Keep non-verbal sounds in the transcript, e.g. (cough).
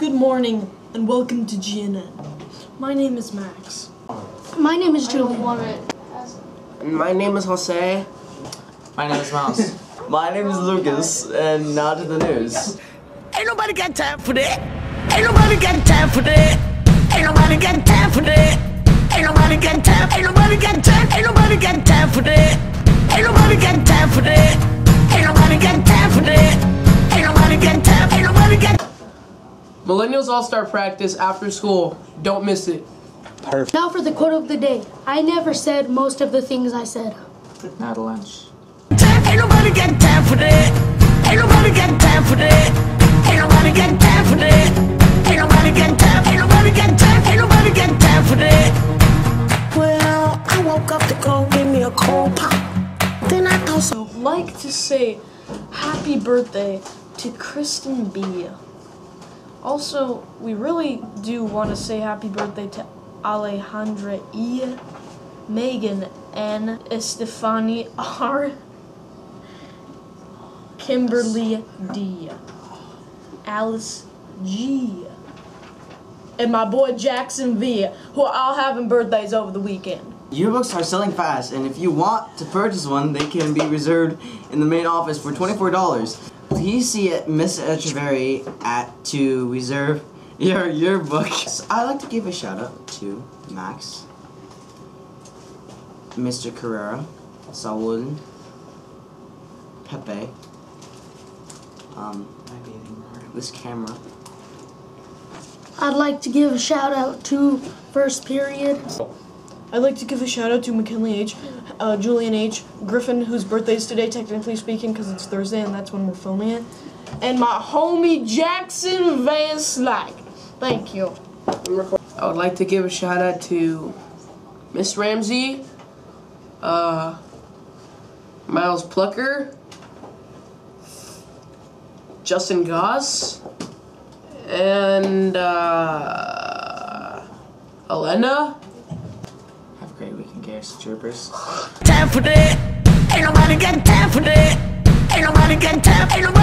Good morning and welcome to GNN. My name is Max. My name is Julian. My name is Jose. My name is Mouse. (laughs) My name is Lucas, and now to the news. Ain't nobody got time for that. Ain't nobody got time for that. Ain't nobody got time for that. Ain't nobody got time. Ain't nobody got time. Ain't nobody got time for that. Millennials All Star Practice after school. Don't miss it. Perfect. Now for the quote of the day. I never said most of the things I said. Not a lunch. Ain't nobody got time for that. Ain't nobody got time for that. Ain't nobody got time for that. Ain't nobody got time. Ain't nobody got time. Ain't nobody got time for that. Well, I woke up to go give me a cold pop. Then I thought like to say happy birthday to Kristen B. Also, we really do want to say happy birthday to Alejandra E, Megan N, Estefani R, Kimberly D, Alice G, and my boy Jackson V, who are all having birthdays over the weekend. Yearbooks are selling fast, and if you want to purchase one, they can be reserved in the main office for $24. Please see it, Miss Echeverry at to reserve (laughs) your yearbook. I'd like to give a shout out to Max, Mr. Carrera, Saul Pepe, um, this camera. I'd like to give a shout out to first period. I'd like to give a shout out to McKinley H, uh, Julian H, Griffin, whose birthday is today, technically speaking, because it's Thursday and that's when we're filming it, and my homie Jackson Van Slyke. Thank you. I would like to give a shout out to Miss Ramsey, uh, Miles Plucker, Justin Goss, and uh, Elena. Great Troopers. time for that. Ain't nobody got time for that. Ain't nobody got time. Ain't nobody